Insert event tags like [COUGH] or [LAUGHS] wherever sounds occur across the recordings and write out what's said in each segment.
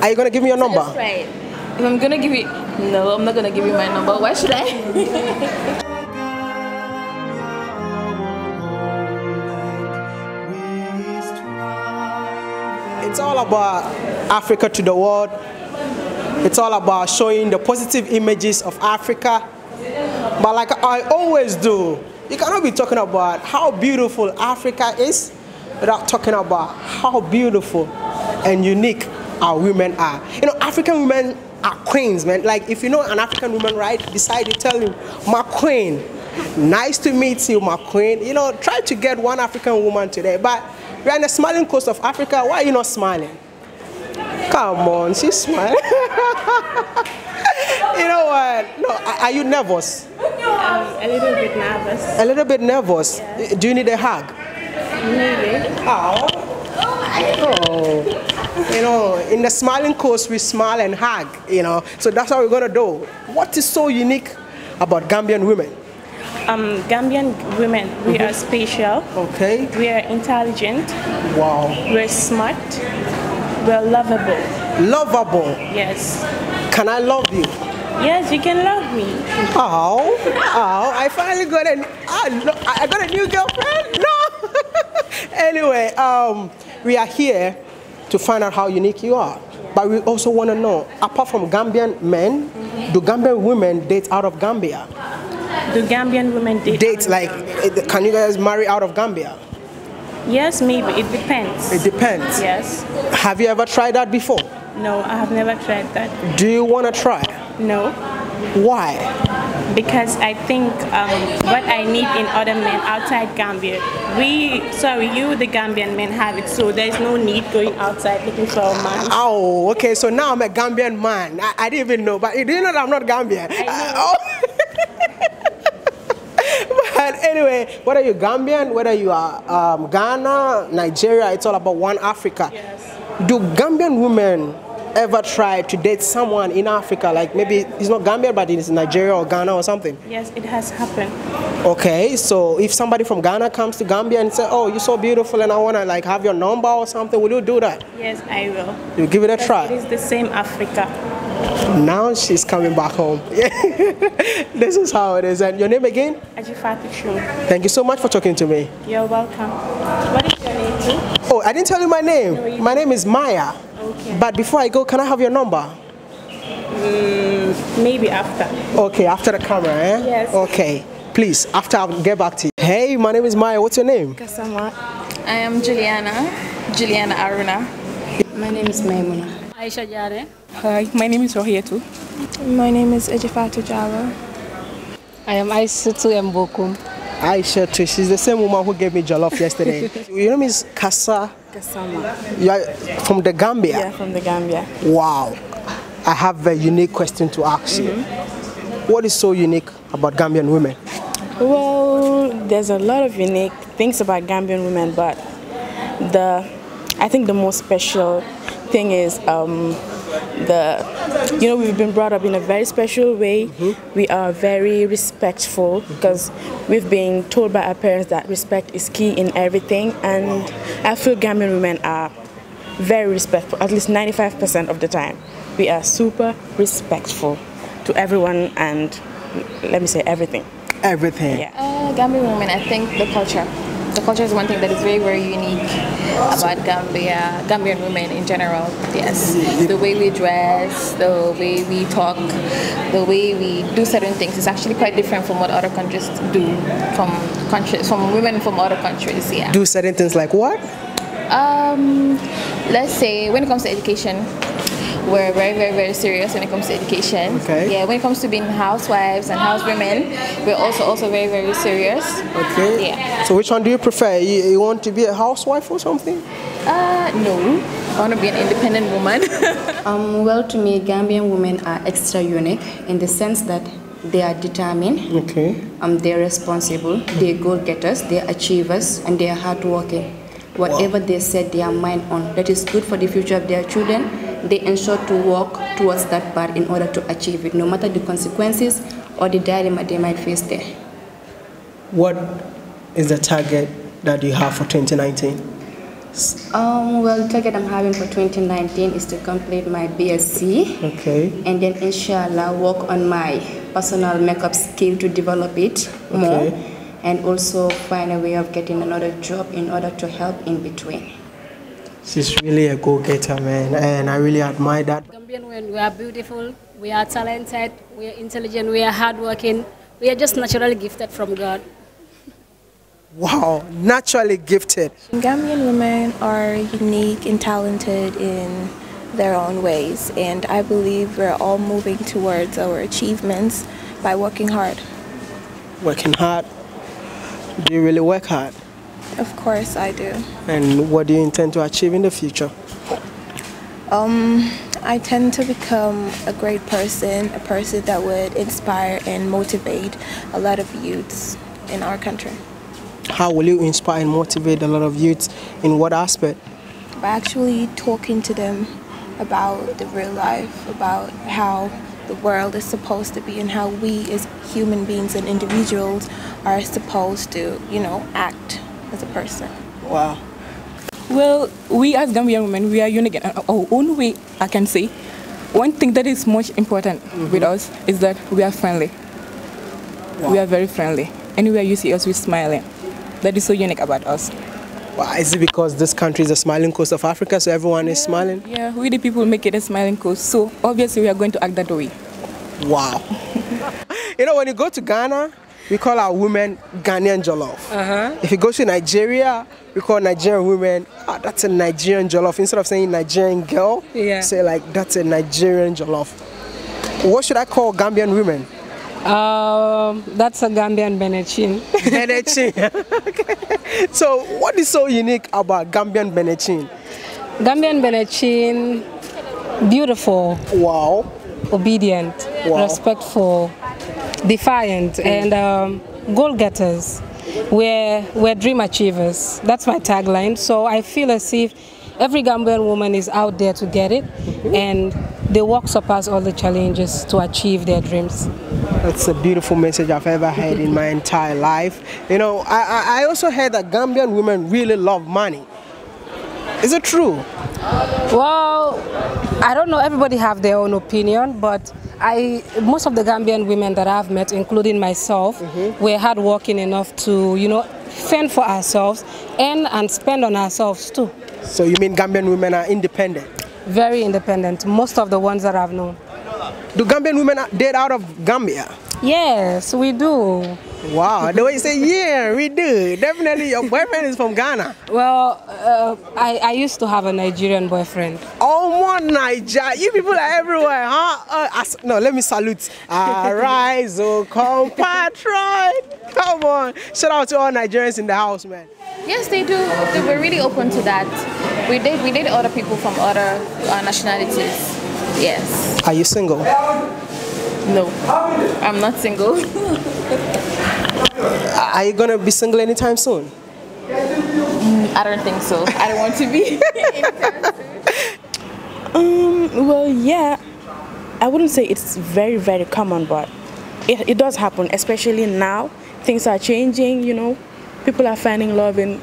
Are you gonna give me your number? That's right. If I'm gonna give you, no, I'm not gonna give you my number. Why should I? [LAUGHS] It's all about Africa to the world. It's all about showing the positive images of Africa. But like I always do, you cannot be talking about how beautiful Africa is without talking about how beautiful and unique our women are. You know, African women are queens, man. Like if you know an African woman right beside you, tell you, my queen, nice to meet you, my queen. You know, try to get one African woman today. But we're in the smiling coast of Africa. Why are you not smiling? Come on, she's smiling. [LAUGHS] you know what? No, are you nervous? a little bit nervous. A little bit nervous. Do you need a hug? Maybe. Oh. Oh. You know, in the smiling coast, we smile and hug, you know. So that's what we're going to do. What is so unique about Gambian women? Um, Gambian women, we are special. Okay. We are intelligent. Wow. We're smart. We're lovable. Lovable. Yes. Can I love you? Yes, you can love me. Oh, oh, I finally got a, ah, I got a new girlfriend? No. [LAUGHS] anyway, um, we are here to find out how unique you are. But we also want to know, apart from Gambian men, do Gambian women date out of Gambia? Do Gambian women date? Date, like, can you guys marry out of Gambia? Yes, maybe. It depends. It depends. Yes. Have you ever tried that before? No, I have never tried that. Do you want to try? No. Why? Because I think um, what I need in other men outside Gambia, we, sorry, you, the Gambian men, have it, so there's no need going outside looking for a man. Oh, okay. So now I'm a Gambian man. I, I didn't even know, but you know that I'm not Gambian? know. [LAUGHS] [LAUGHS] but anyway, whether you're Gambian, whether you are um, Ghana, Nigeria, it's all about one Africa. Yes. Do Gambian women ever tried to date someone in Africa? Like maybe it's not Gambia, but it's Nigeria or Ghana or something. Yes, it has happened. Okay, so if somebody from Ghana comes to Gambia and say, "Oh, you're so beautiful, and I wanna like have your number or something," will you do that? Yes, I will. You give it a try. It is the same Africa. Now she's coming back home. [LAUGHS] this is how it is. And your name again? Ajifatu Chum. Thank you so much for talking to me. You're welcome. What is your name too? Oh, I didn't tell you my name. My name is Maya. Okay. But before I go, can I have your number? Maybe after. Okay, after the camera, eh? Yes. Okay. Please, after I'll get back to you. Hey, my name is Maya. What's your name? Kasama. I am Juliana, Juliana Aruna. My name is Maimuna. Aisha Jare. Hi, my name is Rohietu. My name is Ejifatu Jalo. I am Aisatu Mbokum. Aisha, too. She's the same woman who gave me jollof yesterday. [LAUGHS] your name is Kasa. Kasama. You are from the Gambia? Yeah, from the Gambia. Wow. I have a unique question to ask you. What is so unique about Gambian women? Well, there's a lot of unique things about Gambian women, but the I think the most special thing is um, the you know we've been brought up in a very special way. We are very respectful because we've been told by our parents that respect is key in everything, and I feel Gambian women are very respectful. At least 95% of the time, we are super respectful to everyone and let me say everything. Everything. Yeah. Uh, Gambian women, I think the culture. The culture is one thing that is very, very unique about Gambia, Gambian women in general. Yes, the way we dress, the way we talk, the way we do certain things is actually quite different from what other countries do. From countries, from women from other countries. Yeah. Do certain things like what? Um, let's say when it comes to education, we're very, very, very serious when it comes to education. Okay. Yeah, when it comes to being housewives and housewomen, we're also also very, very serious. Okay. Yeah. So which one do you prefer? You, you want to be a housewife or something? Uh, no, I want to be an independent woman. [LAUGHS] Um, well, to me, Gambian women are extra unique in the sense that they are determined, Okay. um, they're responsible, they're goal getters, they're achievers, and they are hardworking. Whatever they set their mind on that is good for the future of their children, they ensure to work towards that path in order to achieve it, no matter the consequences or the dilemma they might face there. What is the target that you have for 2019? Um, well, the target I'm having for 2019 is to complete my BSc Okay. and then inshallah work on my personal makeup skill to develop it more Okay. and also find a way of getting another job in order to help in between. She's really a go-getter, man, and I really admire that. Gambian women, we are beautiful, we are talented, we are intelligent, we are hardworking, we are just naturally gifted from God. Wow, naturally gifted. Gambian women are unique and talented in their own ways, and I believe we're all moving towards our achievements by working hard. Working hard. Do you really work hard? Of course, I do. And what do you intend to achieve in the future? Um, I tend to become a great person, a person that would inspire and motivate a lot of youths in our country. How will you inspire and motivate a lot of youths in what aspect? By actually talking to them about the real life, about how the world is supposed to be and how we as human beings and individuals are supposed to, you know, act as a person. Wow. Well, we as Gambian women, we are unique in our own way, I can say. One thing that is much important mm-hmm. with us is that we are friendly. We are very friendly. Anywhere you see us, we're smiling. That is so unique about us. Wow. Is it because this country is a smiling coast of Africa, so everyone is smiling? Yeah, we the people make it a smiling coast. So obviously we are going to act that way. Wow. [LAUGHS] you know, when you go to Ghana, we call our women Ghanaian jollof. Uh-huh. If you go to Nigeria, we call Nigerian women, ah, that's a Nigerian jollof. Instead of saying Nigerian girl, Yeah. say like, that's a Nigerian jollof. What should I call Gambian women? Um, that's a Gambian Benachin. [LAUGHS] Benachin. [LAUGHS] okay. So, what is so unique about Gambian Benachin? Gambian Benachin, beautiful, Wow. obedient, Wow. respectful, defiant, and um, goal getters. We're, we're dream achievers. That's my tagline. So I feel as if every Gambian woman is out there to get it, and they walk surpass all the challenges to achieve their dreams. That's a beautiful message I've ever heard in my entire life. You know, I I also heard that Gambian women really love money. Is it true? Well, I don't know. Everybody have their own opinion, but I most of the Gambian women that I've met, including myself, mm-hmm. we're hardworking enough to you know fend for ourselves and and spend on ourselves too. So you mean Gambian women are independent? Very independent. Most of the ones that I've known. Do Gambian women date out of Gambia? Yes, we do. Wow, the way you say, yeah, we do. Definitely, your boyfriend is from Ghana. Well, uh, I, I used to have a Nigerian boyfriend. Oh, one Niger. You people are everywhere, huh? Uh, as- no, let me salute. Arise, oh compatriot. Come on. Shout out to all Nigerians in the house, man. Yes, they do. They were really open to that. We did. We did other people from other uh, nationalities. Yes. Are you single? No, I'm not single. [LAUGHS] Are you gonna be single anytime soon? I don't think so. I don't want to be. [LAUGHS] Um, well, yeah, I wouldn't say it's very, very common, but it, it does happen, especially now. Things are changing, you know. People are finding love in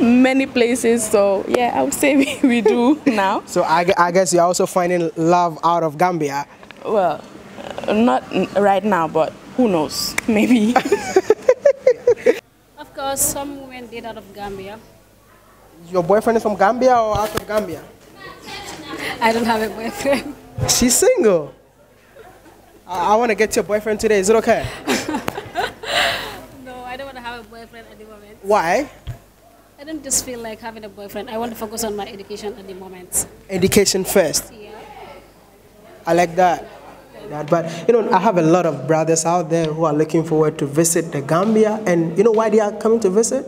many places, so yeah, I would say [LAUGHS] we, we do now. So I, I guess you're also finding love out of Gambia. Well, uh, not right now, but who knows? Maybe. [LAUGHS] Of course, some women did out of Gambia. Your boyfriend is from Gambia or out of Gambia? [LAUGHS] I don't have a boyfriend. She's single. I, I want to get your boyfriend today. Is it okay? [LAUGHS] No, I don't want to have a boyfriend at the moment. Why? I don't just feel like having a boyfriend. I want to focus on my education at the moment. Education first. Yeah. I like that. That, But you know, I have a lot of brothers out there who are looking forward to visit the Gambia, and you know why they are coming to visit?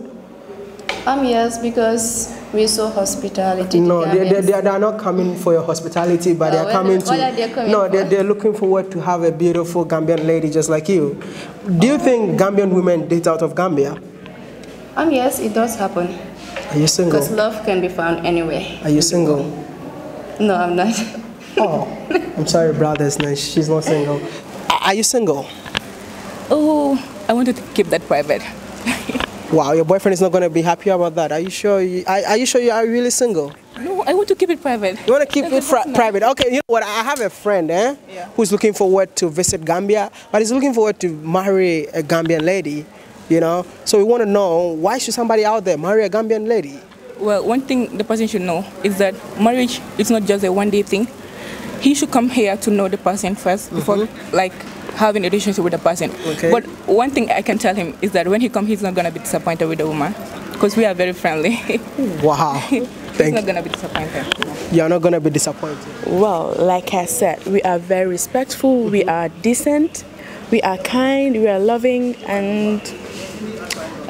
Um, yes, because we saw hospitality. No, they, they, they, are not coming for your hospitality, but they are coming to. are they coming no, they, for? they're looking forward to have a beautiful Gambian lady just like you. Do you think Gambian women date out of Gambia? Um, yes, it does happen. Are you single? Because love can be found anywhere. Are you single? No, I'm not. [LAUGHS] Oh, I'm sorry, brothers. No, she's not single. Are you single? Oh, I wanted to keep that private. [LAUGHS] Wow, your boyfriend is not going to be happy about that. Are you sure? You, are, are you sure you are really single? No, I want to keep it private. You want to keep it private? Okay, you know what? I have a friend, eh, Yeah. who's looking forward to visit Gambia, but he's looking forward to marry a Gambian lady. You know, so we want to know why should somebody out there marry a Gambian lady? Well, one thing the person should know is that marriage is not just a one day thing. He should come here to know the person 1st before mm-hmm. like having a relationship with the person. Okay. But one thing I can tell him is that when he comes, he's not gonna be disappointed with the woman because we are very friendly. [LAUGHS] Wow, Thank he's not gonna be disappointed. You're not going to be disappointed. Well, like I said, we are very respectful, we mm-hmm. are decent, we are kind, we are loving, and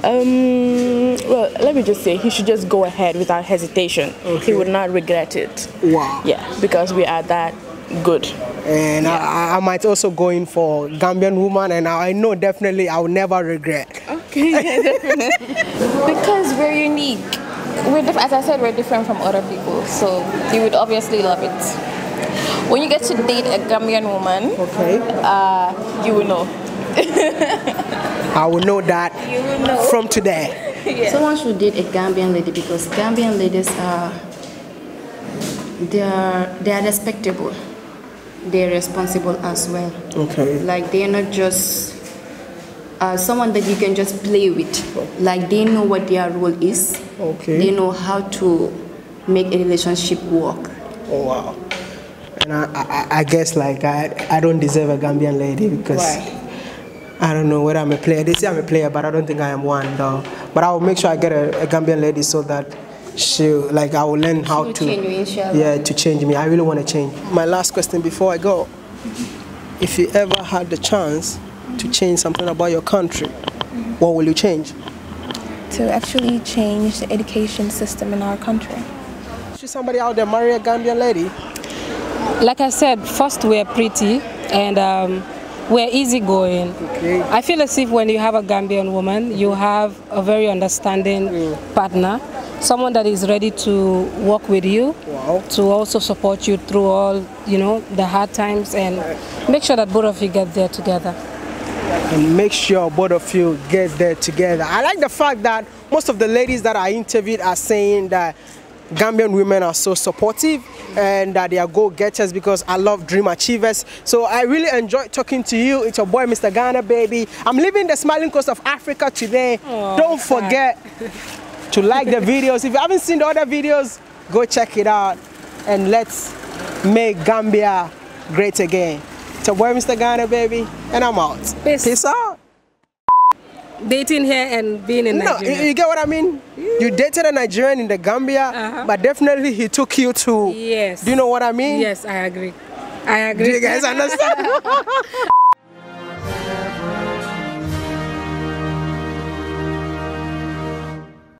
um, well, let me just say, he should just go ahead without hesitation. He would not regret it. Wow. Yeah, because we are that good. And I, I might also go in for Gambian woman, and I know definitely I will never regret. Okay, [LAUGHS] Because we're unique. We're as I said, we're different from other people, so you would obviously love it. When you get to date a Gambian woman, Okay. uh, you will know. [LAUGHS] I will know that You will know. from today. [LAUGHS] Someone should date a Gambian lady because Gambian ladies are they are they are respectable. They're responsible as well. Okay. Like they are not just uh, someone that you can just play with. Like they know what their role is. Okay. They know how to make a relationship work. Oh wow. And I, I, I guess like I, I don't deserve a Gambian lady because I don't know whether I'm a player. They say I'm a player, but I don't think I am one though. But I will make sure I get a, a Gambian lady so that she like I will learn how will to change you, yeah to change me. I really want to change. My last question before I go: If you ever had the chance to change something about your country, what will you change? To actually change the education system in our country. Should somebody out there marry a Gambian lady? Like I said, first we're pretty and um, we're easygoing. Okay. I feel as if when you have a Gambian woman, you have a very understanding mm. partner, someone that is ready to work with you, Wow. to also support you through all, you know, the hard times and make sure that both of you get there together. and make sure both of you get there together. I like the fact that most of the ladies that I interviewed are saying that Gambian women are so supportive and that they are go-getters because I love dream achievers. So I really enjoyed talking to you. It's your boy, Mr. Ghana, baby. I'm leaving the smiling coast of Africa today. Don't forget to like the videos. If you haven't seen the other videos, go check it out and let's make Gambia great again. It's your boy, Mr. Ghana, baby, and I'm out. Peace. Peace out. Dating here and being in No, you, Nigeria. you get what I mean? You dated a Nigerian in the Gambia, Uh-huh. but definitely he took you to. Yes. Do you know what I mean? Yes, I agree. I agree. Do you guys understand? [LAUGHS]